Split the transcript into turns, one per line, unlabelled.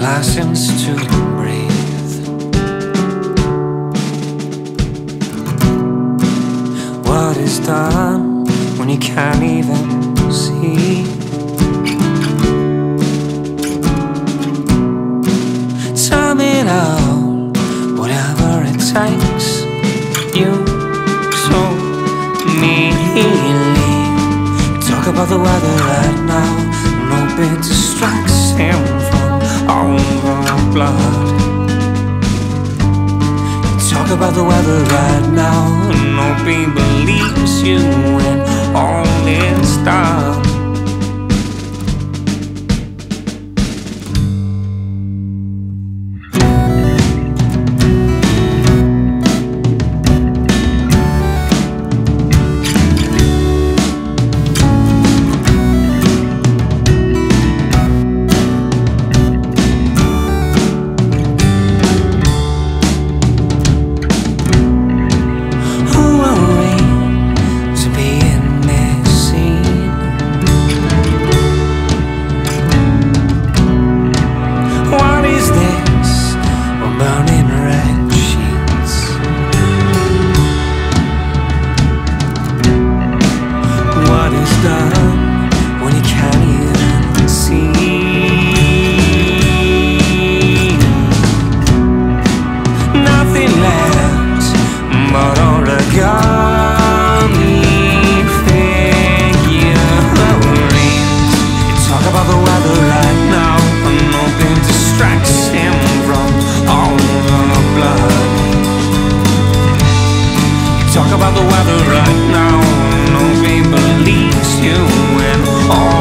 license to breathe. What is done when you can't even see? Time it out, whatever it takes. You so nearly talk about the weather right now. Bit distracts him from all the blood. You Talk about the weather right now. and Nobody believes you Burning red talk about the weather right now, nobody believes you when all